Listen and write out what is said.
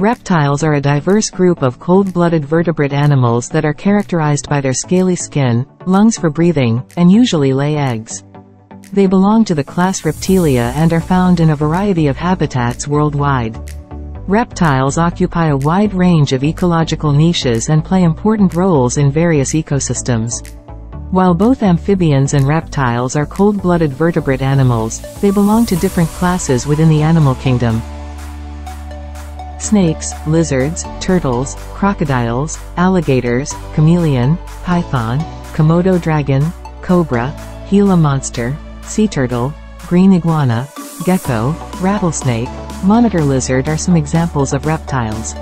Reptiles are a diverse group of cold-blooded vertebrate animals that are characterized by their scaly skin, lungs for breathing, and usually lay eggs. They belong to the class Reptilia and are found in a variety of habitats worldwide. Reptiles occupy a wide range of ecological niches and play important roles in various ecosystems. While both amphibians and reptiles are cold-blooded vertebrate animals, they belong to different classes within the animal kingdom. Snakes, lizards, turtles, crocodiles, alligators, chameleon, python, Komodo dragon, cobra, Gila monster, sea turtle, green iguana, gecko, rattlesnake, monitor lizard are some examples of reptiles.